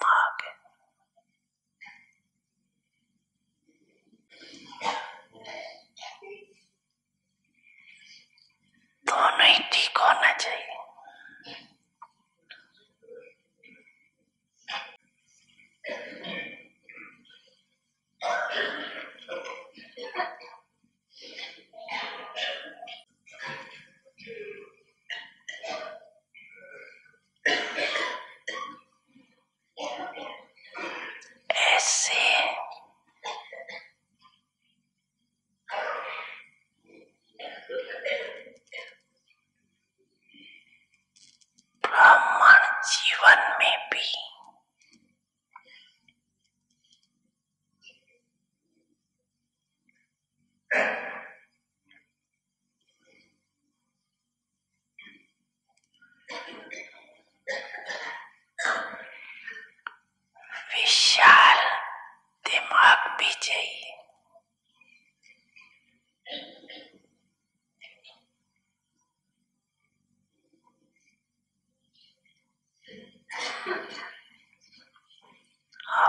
pocket. दोनों ही ठीक होना चाहिए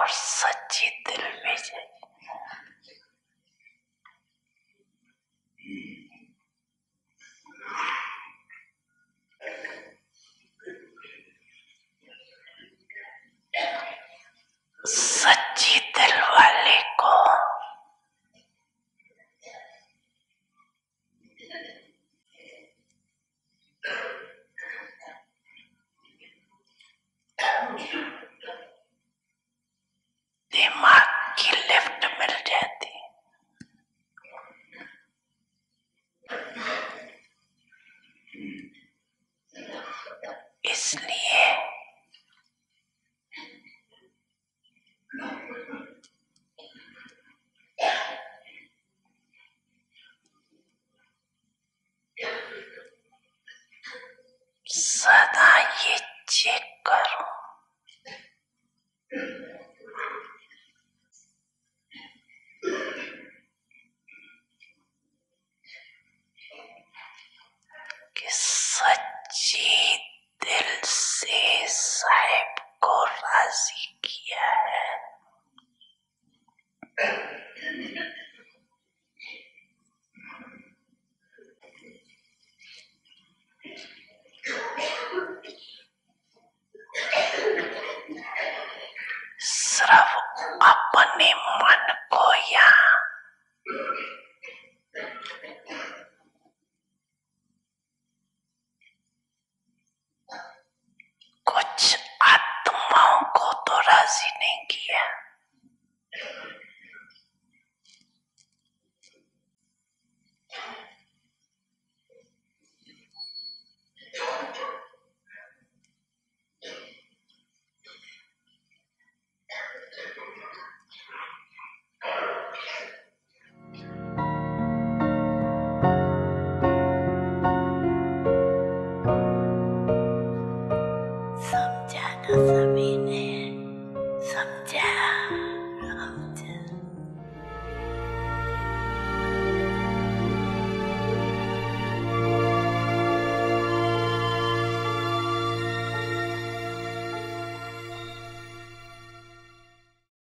और सच्चे दिल में सच्ची दिल वाले को Thank you. personally Thank you. Some Jonathan.